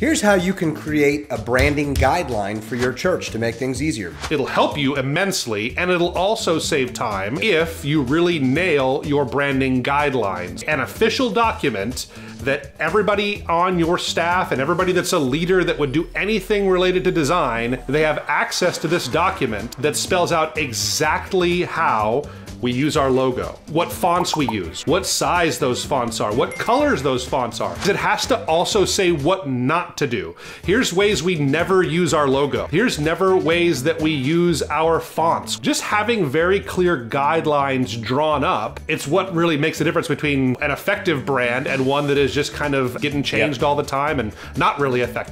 Here's how you can create a branding guideline for your church to make things easier. It'll help you immensely, and it'll also save time if you really nail your branding guidelines. An official document that everybody on your staff and everybody that's a leader that would do anything related to design, they have access to this document that spells out exactly how we use our logo, what fonts we use, what size those fonts are, what colors those fonts are. It has to also say what not to do. Here's ways we never use our logo. Here's never ways that we use our fonts. Just having very clear guidelines drawn up, it's what really makes the difference between an effective brand and one that is just kind of getting changed yep. all the time and not really effective.